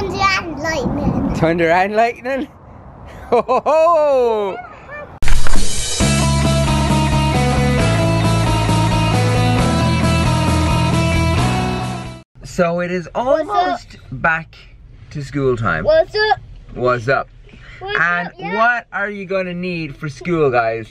thunder and lightning. Thunder and lightning? Ho ho ho! So it is almost back to school time. What's up? What's up? What's And up? Yeah. what are you gonna need for school, guys?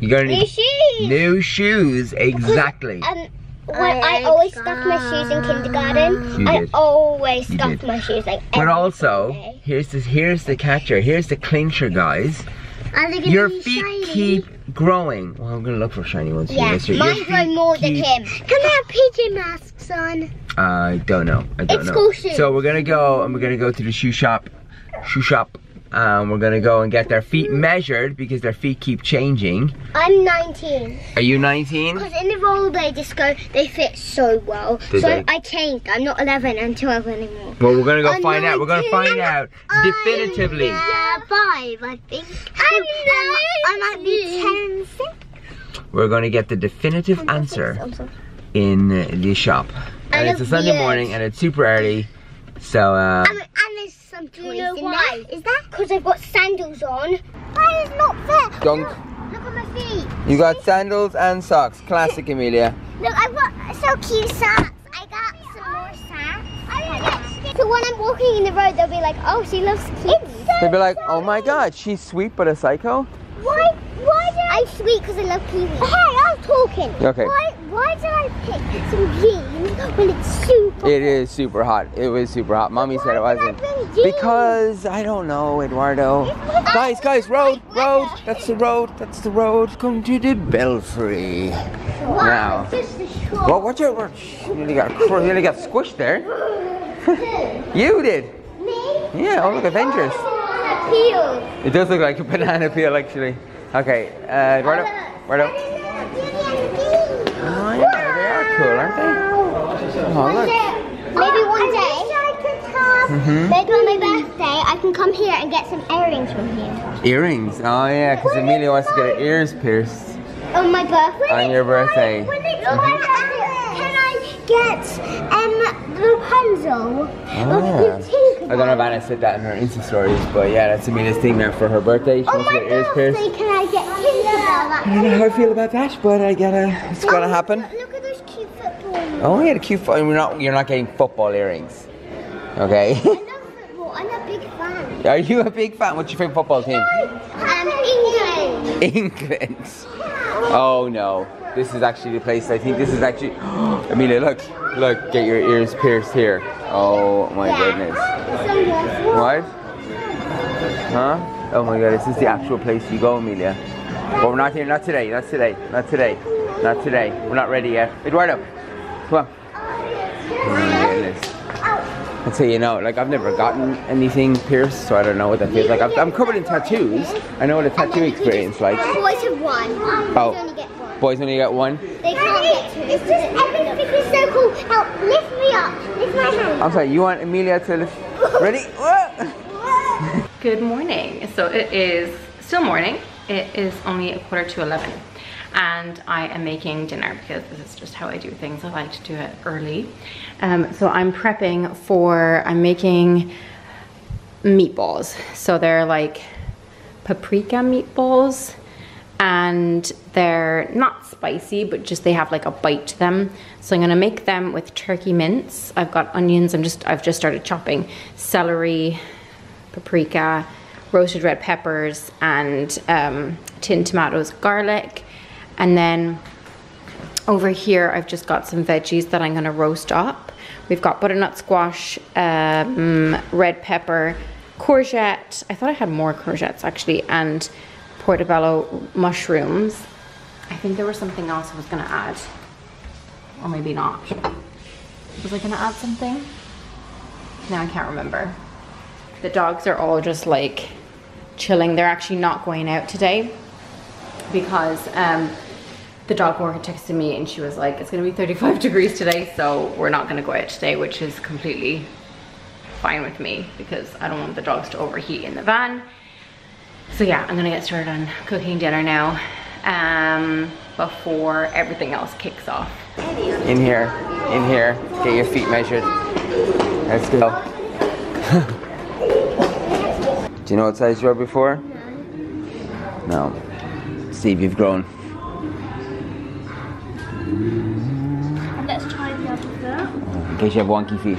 You're gonna New need shoes. new shoes, exactly. Um, when I always stuck my shoes in kindergarten. You I did. always You stuck did. my shoes like. But also, Sunday. here's the here's the catcher, here's the clincher, guys. Are they gonna Your feet shiny? keep growing. Well, I'm gonna look for shiny ones. Yeah. Mine grow more than him. Can I have PJ masks on? I don't know. I don't It's know. shoes. So we're gonna go and we're gonna go to the shoe shop. Shoe shop. Um, we're gonna go and get their feet measured because their feet keep changing. I'm 19. Are you 19? Because in the rollerblade disco, they fit so well. Did so they? I changed. I'm not 11 and 12 anymore. Well, we're gonna go I'm find out. We're gonna 19. find out definitively. Yeah, five, I think. I'm I might be 10 six. We're gonna get the definitive answer I'm in the shop. And it's a Sunday morning and it's super early. So uh, And, and there's some toys you know in why? there. Is that? Because I've got sandals on. That is not fair. Dunk. Look at my feet. you got sandals and socks. Classic, Emilia. Look, I've got so cute socks. I got some more socks. Oh, so when I'm walking in the road, they'll be like, oh, she loves kiwis. They'll be like, oh my god, she's sweet but a psycho. Why? Why did I'm sweet because I love kiwis. Hey, I was talking. Okay. Why? Why did I pick some jeans when it's super? It is super hot. It was super hot. Mommy said it I wasn't. jeans? Because I don't know, Eduardo. Guys, guys, road, road. That's the road. That's the road. Come to the belfry. Wow. Now. Just the short. Well, watch out! You nearly got, you nearly got squished there. you did. Me? Yeah. Oh look, Avengers. Banana peel. It does look like a banana peel, actually. Okay, uh, right Eduardo. Oh yeah, they are cool, aren't they? Oh look. Maybe one day. Mhm. Maybe on my birthday, I can come here and get some earrings from here. Earrings. Oh yeah, because Emilia wants to get her ears pierced. On my birthday? On your birthday. When it's my birthday, can I get um Rapunzel? Ah. I don't know if Anna said that in her Insta stories, but yeah, that's Emilia's thing now for her birthday. She On wants to my get ears pierced. birthday, can I get Tinkerbell? I don't know how I feel about that, but I gotta. It's gonna happen. Look at those cute footballs. Oh yeah, the cute. fo- You're not. You're not getting football earrings. Okay. I love football. I'm a big fan. Are you a big fan? What's your favorite football team? Um, England. England. Oh no. This is actually the place. I think this is actually. Emilia, look, look. Get your ears pierced here. Oh my goodness. What? Huh? Oh my god, this is the actual place you go, Emilia. But we're not here, not today, not today, not today, not today. We're not ready yet. Eduardo, come on. Oh my goodness. I'll tell you know. like I've never gotten anything pierced, so I don't know what that feels like. I'm, I'm covered in tattoos. I know what a tattoo experience like. Have one. Oh. They only get one. Boys only get one. They can't get two. It's just everything is so cool. Help, lift me up. Lift my hand. I'm sorry, you want Emilia to lift? Ready? Good morning. So it is still morning. It is only a quarter to 11 and I am making dinner because this is just how I do things. I like to do it early. Um, so I'm prepping for, I'm making meatballs. So they're like paprika meatballs and they're not spicy but just they have like a bite to them. So i'm going to make them with turkey mince. I've got onions. I'm just i've just started chopping celery paprika roasted red peppers and um, tin tomatoes garlic. And then over here i've just got some veggies that i'm going to roast up. We've got butternut squash um, red pepper courgette. I thought i had more courgettes actually and portobello mushrooms. I think there was something else I was gonna add. Or maybe not. Was I gonna add something? Now I can't remember. The dogs are all just like chilling. They're actually not going out today because um, the dog walker texted me and she was like, it's gonna be 35 degrees today, so we're not gonna go out today, which is completely fine with me because I don't want the dogs to overheat in the van. So yeah, I'm gonna get started on cooking dinner now um, before everything else kicks off. In here, in here. Get your feet measured. Let's go. Do you know what size you were before? No. Steve, you've grown. Let's try the other foot. In case you have wonky feet.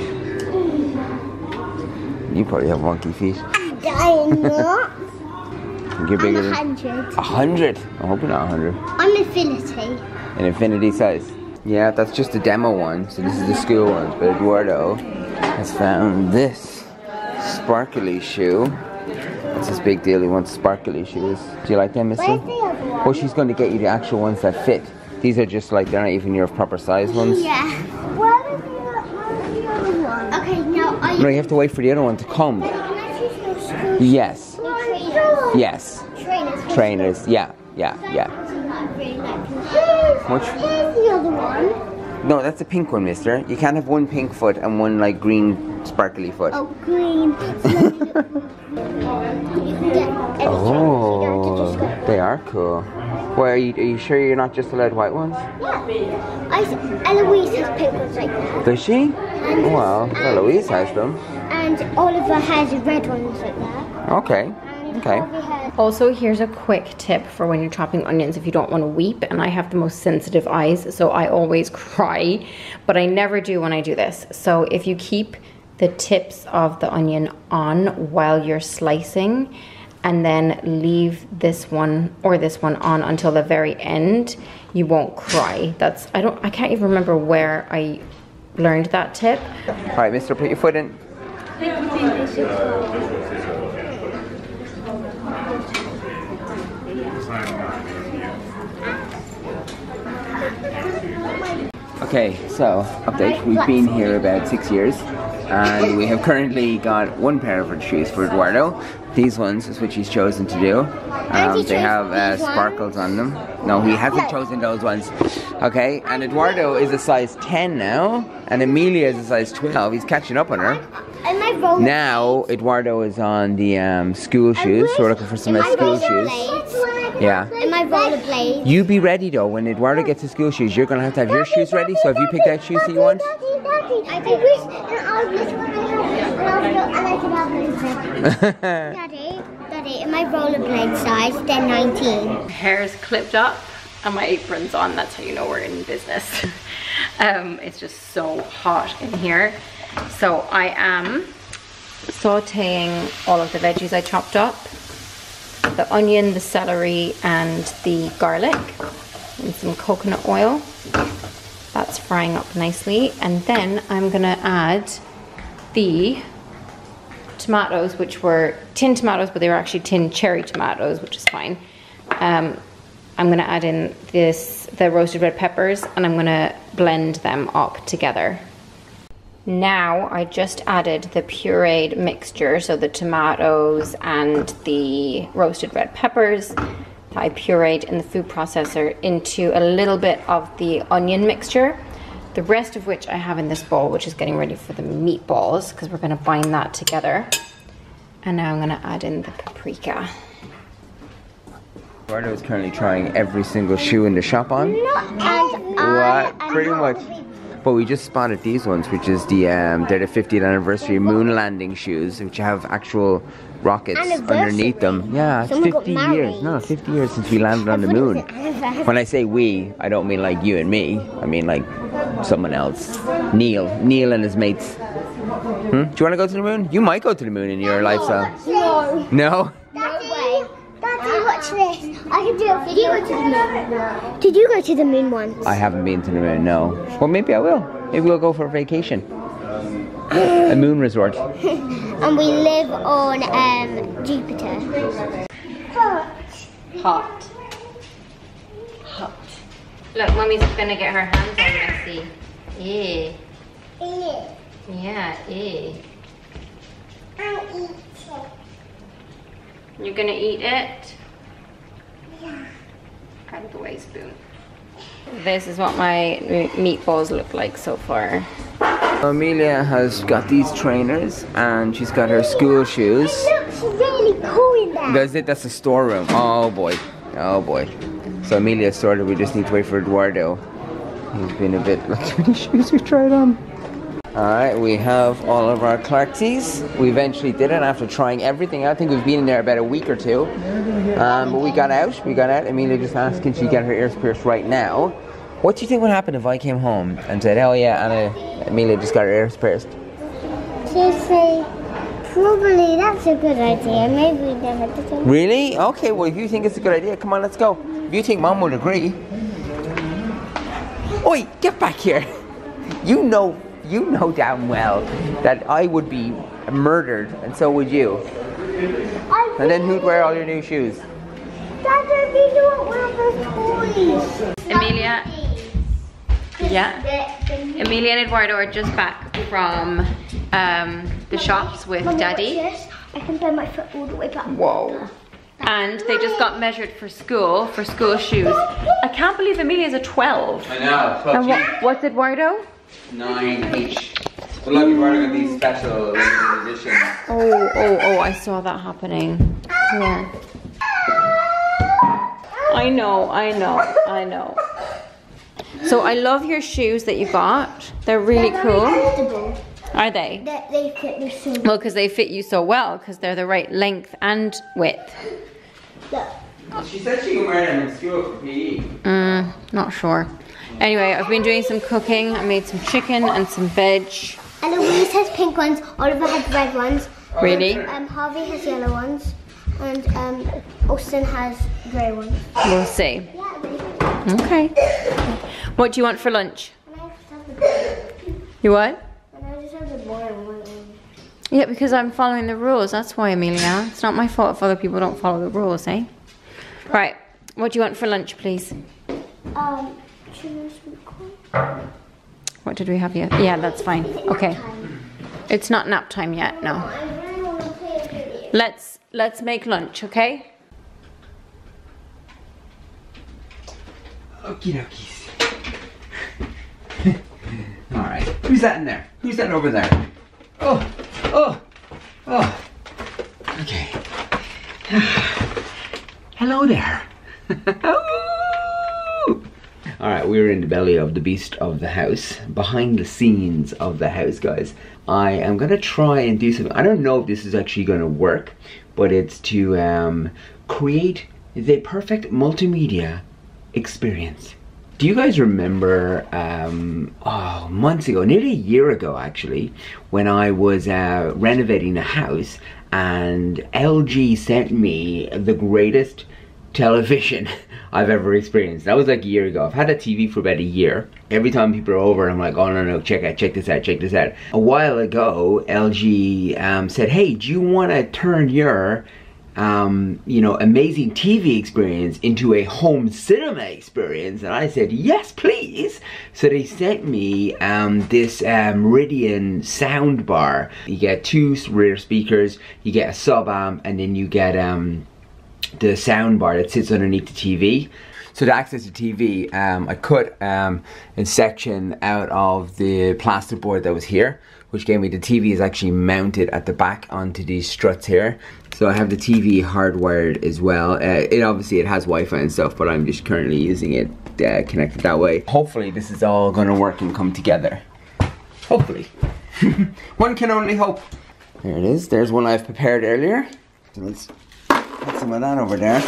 You probably have wonky feet. I'm not. I think you're bigger I'm a hundred. a hundred. I hope you're not a hundred. I'm infinity. An infinity size. Yeah, that's just the demo one. So this is the school ones. But Eduardo has found this sparkly shoe. What's this big deal? He wants sparkly shoes. Do you like them, Missy? Where's the other one? Well, she's going to get you the actual ones that fit. These are just like they're not even your proper size ones. Yeah. Where is the, where is the other one? Okay, now are No, you? have to wait for the other one to come. Can I choose your school? Yes. Yes. Trainers. Yeah. Yeah. Yeah. Which? Here's the other one. No, that's a pink one, mister. You can't have one pink foot and one like green sparkly foot. Oh, green. you can get any Oh, You don't have to just they are cool. Well, are you, are you sure you're not just allowed white ones? Yeah. I, Eloise has pink ones like that. Does she? Oh, well, Eloise has them. And Oliver has red ones like that. Okay. And Okay. Harvey has Also, here's a quick tip for when you're chopping onions if you don't want to weep. And I have the most sensitive eyes, so I always cry, but I never do when I do this. So, if you keep the tips of the onion on while you're slicing, and then leave this one or this one on until the very end, you won't cry. That's I don't I can't even remember where I learned that tip. All right, mister, put your foot in. Okay, so update. We've been here about six years, and we have currently got one pair of shoes for Eduardo. These ones is what he's chosen to do. Um, they have uh, sparkles on them. No, he hasn't chosen those ones. Okay, and Eduardo is a size 10 now, and Emilia is a size 12. He's catching up on her. and my roller. Now Eduardo is on the um, school shoes, so we're looking for some school shoes. Yeah. And my rollerblades. You be ready though. When Eduardo gets his school shoes, you're gonna have to have your shoes ready. So have you picked out shoes that you want? I wish and I wish when I have and I'll feel and I can have. Daddy, in my rollerblade size, they're 19. hair's clipped up and my apron's on. That's how you know we're in business. um, it's just so hot in here. So I am sauteing all of the veggies I chopped up. The onion, the celery, and the garlic in some coconut oil. That's frying up nicely. And then I'm gonna add the tomatoes, which were tin tomatoes, but they were actually tin cherry tomatoes, which is fine. Um, I'm gonna add in this the roasted red peppers, and I'm gonna blend them up together. Now I just added the pureed mixture, so the tomatoes and the roasted red peppers that I pureed in the food processor into a little bit of the onion mixture. The rest of which I have in this bowl, which is getting ready for the meatballs, because we're gonna bind that together. And now I'm gonna add in the paprika. Eduardo is currently trying every single shoe in the shop on. And I What? am Pretty not much. But we just spotted these ones, which is the um, they're the 50th anniversary moon landing shoes, which have actual rockets underneath them. Yeah, it's Someone 50 years. No, 50 years since we landed on the thought it was moon. When I say we, I don't mean like you and me. I mean like someone else. Neil, Neil and his mates. Hmm? Do you want to go to the moon? You might go to the moon in your lifestyle. No. No. Daddy, way. Daddy, watch this. I can do a video. Did you go to the moon? Did you go to the moon once? I haven't been to the moon. No. Well, maybe I will. Maybe we'll go for a vacation. A moon resort. and we live on um, Jupiter. Hot. Hot. Hot. Look, mommy's gonna get her hands on Messi. Eh. Eh. Yeah. Eh. Yeah, yeah. You're gonna eat it? Yeah. Out of the way, spoon. This is what my meatballs look like so far. Emilia has got these trainers and she's got her school shoes. Looks really cool in there. Does it? That's the storeroom. Oh boy. Oh boy. So Emilia's sorted. We just need to wait for Eduardo. He's been a bit. Look how many shoes we tried on. Alright, we have all of our Clarksies. We eventually did it after trying everything. I think we've been in there about a week or two. Um, but we got out. We got out. Emilia just asked, can she get her ears pierced right now? What do you think would happen if I came home and said, oh yeah, Anna, Emilia just got her ears pierced? She'd say, probably that's a good idea. Maybe we never did it. Really? Okay, well, if you think it's a good idea, come on, let's go. If you think mom would agree. Oi, get back here. You know, you know damn well that I would be murdered, and so would you. I And then who'd wear all your new shoes? Dad, we do want one of toys. Emilia. Yeah. The- the- Emilia and Eduardo are just back from um, the shops with Mummy, Daddy. watch. I can bend my foot all the way back. Whoa. And they just got measured for school, for school shoes. I can't believe Emilia's a 12. I know, And what, what's Eduardo? Nine each. But look, you've already got these special limited editions. Oh, oh, oh, I saw that happening. Yeah. I know, I know, I know. So I love your shoes that you got. They're really They're cool. Are they? They, they fit me so Well, because they fit you so well, because they're the right length and width. Look. She said she can wear them in school for PE. Mm, not sure. Anyway, I've been doing some cooking. I made some chicken and some veg. Eloise has pink ones, Oliver has red ones, Really? um, Harvey has yellow ones, and um, Austin has grey ones. We'll see. Yeah, Okay. What do you want for lunch? And I just have the, You what? and I just have the boring one. Yeah, because I'm following the rules. That's why, Emilia. It's not my fault if other people don't follow the rules, eh? Right. What do you want for lunch, please? Um, tuna sweet corn. What did we have yet? Yeah, that's fine. Okay. It's not nap time yet. No. Let's let's make lunch, okay? Okie dokies. Alright. Who's that in there? Who's that over there? Oh, oh, oh. Okay. Hello there. Alright, we're in the belly of the beast of the house, behind the scenes of the house, guys. I am gonna try and do something. I don't know if this is actually gonna work, but it's to um, create the perfect multimedia experience. Do you guys remember, um, oh, months ago, nearly a year ago actually, when I was uh, renovating the house and LG sent me the greatest television I've ever experienced. That was like a year ago. I've had a TV for about a year. Every time people are over, I'm like, oh no, no, check out, check this out, check this out. A while ago, LG um, said, hey, do you want to turn your um, you know, amazing TV experience into a home cinema experience? And I said, yes, please. So they sent me um, this uh, Meridian sound bar. You get two rear speakers, you get a sub amp, and then you get um, the sound bar that sits underneath the TV. So to access the TV, um, I cut um, a section out of the plastic board that was here, which gave me the TV is actually mounted at the back onto these struts here. So I have the TV hardwired as well. Uh, it obviously it has Wi-Fi and stuff, but I'm just currently using it uh, connected that way. Hopefully this is all gonna work and come together. Hopefully. one can only hope. There it is. There's one I've prepared earlier. So let's put some of that over there.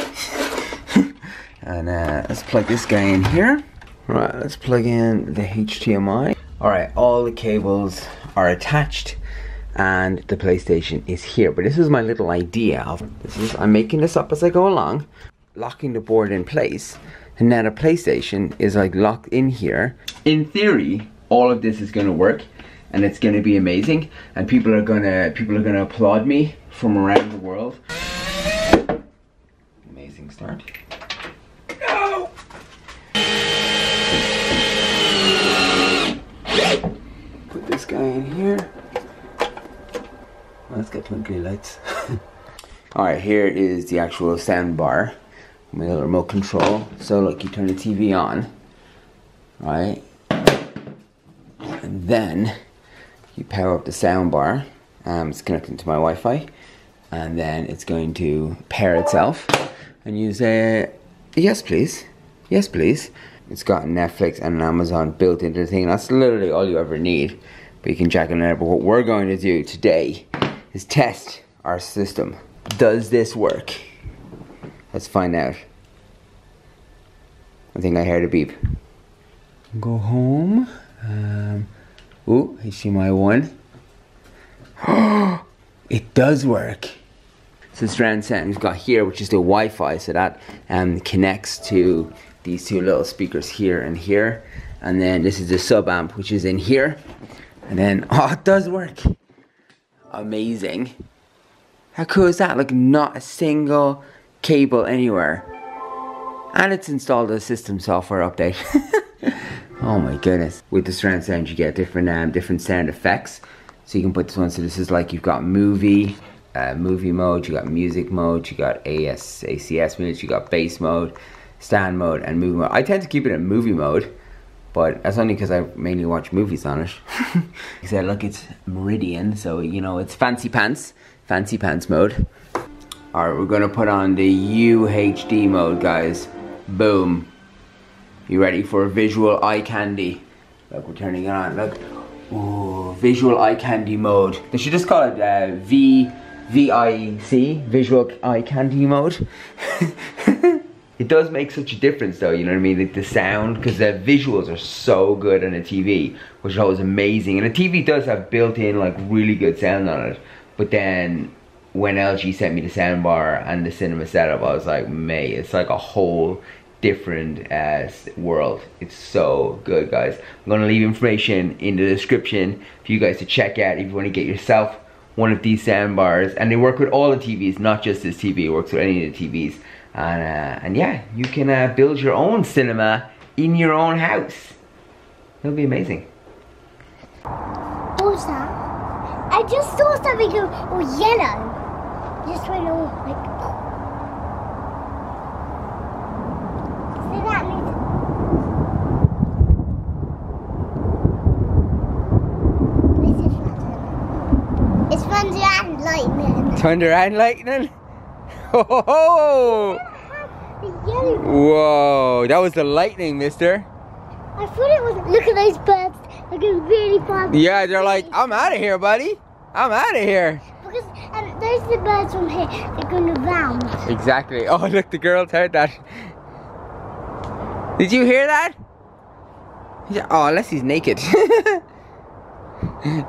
and uh, let's plug this guy in here. Right, let's plug in the HDMI. Alright, all the cables are attached and the PlayStation is here. But this is my little idea of this is I'm making this up as I go along, locking the board in place, and now the PlayStation is like locked in here. In theory, all of this is gonna work and it's gonna be amazing and people are gonna people are gonna applaud me from around the world. Amazing start. No! Put this guy in here. Let's get twinkly lights. Alright, here is the actual sound bar. My little remote control. So look, you turn the TV on. Right? And then you power up the sound bar. Um, it's connected to my Wi-Fi. And then it's going to pair itself. And you say, yes please. Yes please. It's got Netflix and Amazon built into the thing. That's literally all you ever need. But you can jack it in there. But what we're going to do today is test our system. Does this work? Let's find out. I think I heard a beep. Go home. Um, ooh, HDMI 1. it does work. So surround sound we've got here, which is the Wi-Fi, so that um, connects to these two little speakers here and here. And then this is the sub amp, which is in here. And then, oh, it does work. Amazing. How cool is that? Like not a single cable anywhere. And it's installed a system software update. oh my goodness. With the surround sound you get different um, different sound effects. So you can put this one, so this is like you've got movie, uh, movie mode, you got music mode, you got AS, ACS mode, you got bass mode, stand mode, and movie mode. I tend to keep it in movie mode, but that's only because I mainly watch movies on it. he said, look, it's Meridian, so you know, it's fancy pants, fancy pants mode. Alright, we're gonna put on the UHD mode, guys. Boom. You ready for visual eye candy? Look, we're turning it on. Look. Ooh, visual eye candy mode. They should just call it uh, V VIC, visual eye candy mode. it does make such a difference though, you know what I mean? Like the sound, because the visuals are so good on a TV, which is always amazing. And a TV does have built-in like really good sound on it. But then when LG sent me the soundbar and the cinema setup, I was like, mate, it's like a whole different uh, world. It's so good, guys. I'm gonna leave information in the description for you guys to check out if you wanna get yourself one of these soundbars. And they work with all the TVs, not just this TV, it works with any of the TVs. And, uh, and yeah, you can uh, build your own cinema in your own house. It'll be amazing. What was that? I just saw something go oh, yellow. Just went all like. So that means. This is thunder. It's thunder and lightning. Thunder and lightning. Oh. Whoa, that was the lightning, mister. I thought it was. Look at those birds. They're going really fast. Yeah, they're like, I'm out of here, buddy. I'm out of here. Because um, those are the birds from here. They're going round. Exactly. Oh, look, the girls heard that. Did you hear that? Yeah, Oh, unless he's naked.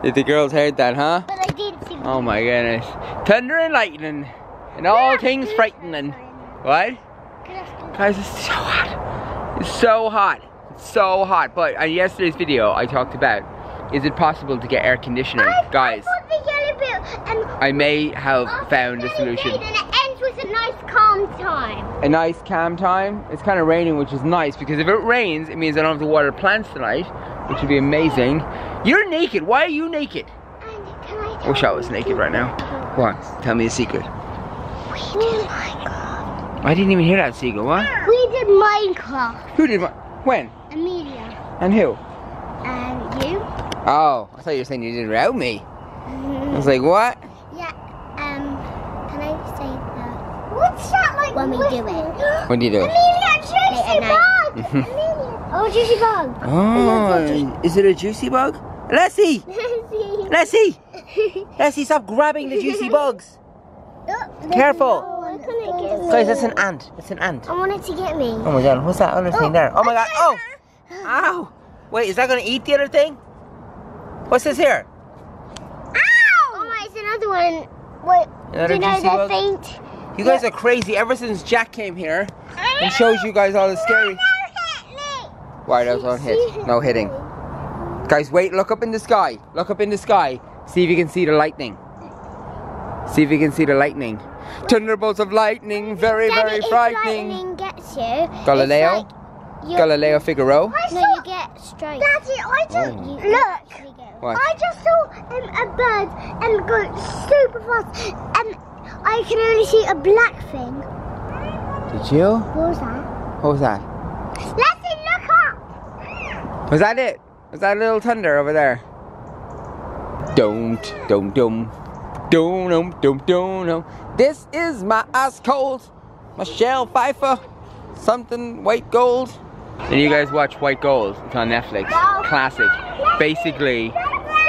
If the girls heard that, huh? But I did see. Oh my goodness. Thunder and lightning. And all things frightening. What? Guys, it's so hot. It's so hot. It's so hot. But on yesterday's video, I talked about, is it possible to get air conditioning? I, Guys, I put the yellow bill I may have found a solution. And it ends with a nice calm time. a nice calm time. It's kind of raining, which is nice because if it rains, it means I don't have to water plants tonight, which would be amazing. You're naked. Why are you naked? And can I I wish I was naked right now. What? Tell me a secret. We did Minecraft. I didn't even hear that secret. What? We did Minecraft. Who did what? When? Emilia. And who? And you? Oh, I thought you were saying you did it without me. I was like, what? Yeah. Um. Can I say that? What's that like? When we do it. When do you do it? Emilia, juicy Mm-hmm. bug. Emilia. Oh, juicy bug. Oh, is it a juicy bug? Leslie! Leslie! Leslie, stop grabbing the juicy bugs. Oh, Careful. Couldn't get me. Guys, that's an ant. It's an ant. I wanted to get me. Oh my god, what's that other thing there? Oh my god, oh! Ow! Wait, is that gonna eat the other thing? What's this here? Ow! Oh my, it's another one. Wait, Another you know juicy they're bug? faint? You guys are crazy ever since Jack came here and shows you guys all the scary. Why, that was on hit. No hitting. Guys, wait, look up in the sky. Look up in the sky. See if you can see the lightning. See if you can see the lightning. Thunderbolts of lightning, very, Daddy, very if frightening. lightning gets you, Galileo? it's like you're- Galileo Figaro. I No, you get straight. Daddy, I just Oh. look. What? I just saw um, a bird and go super fast, and I can only see a black thing. Did you? What was that? What was that? Let's see, look up. Was that it? Was that a little thunder over there? Don't, don't, don't. Don't, don't, don't, don't, don't. This is my ice cold. Michelle Pfeiffer. Something white gold. And you guys watch White Gold. It's on Netflix. Classic. Basically,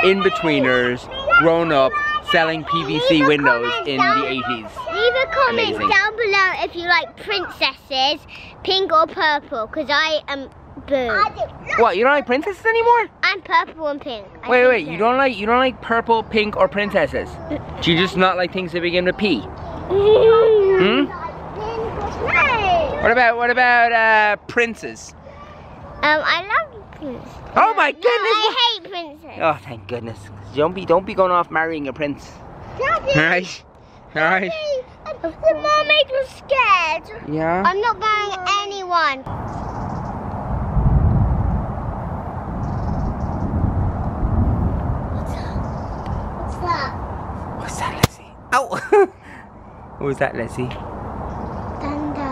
in-betweeners, grown up, selling PVC windows in down- the 80s. Leave a comment Amazing. down below if you like princesses, pink or purple, because I am blue. What, you don't like princesses anymore? I'm purple and pink. I Wait, wait, so. you don't like you don't like purple, pink, or princesses? Do you just not like things that begin with P? Hmm? What about what about uh princes? Um, I love princes. Oh my No, goodness! I hate princes. Oh, thank goodness. Don't be don't be going off marrying a prince. Daddy, Alright? Alright? Daddy, the mermaid was scared. Yeah? I'm not marrying anyone. What's that? What's that, Leslie? Ow! what was that, Leslie? Thunder.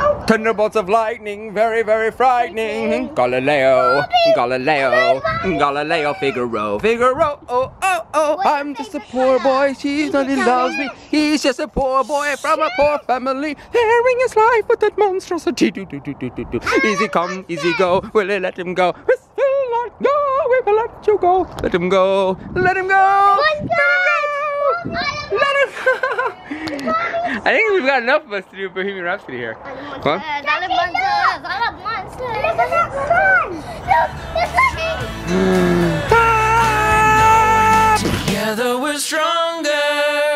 Oh, Thunderbolts of lightning, very, very frightening. Galileo, Galileo, Galileo, Figaro, Figaro. Oh, oh, oh, I'm just a poor boy. She's not, he loves me. He's just a poor boy from a poor family. Sharing his life with that monstrosity. Do, do, do, do, do, do. Easy come, easy go. Will they let him go? We will not go. We will let you go. Let him go. Let him go. Let him go. I think we've got enough of us to do Bohemian Rhapsody here. Huh? Together we're stronger.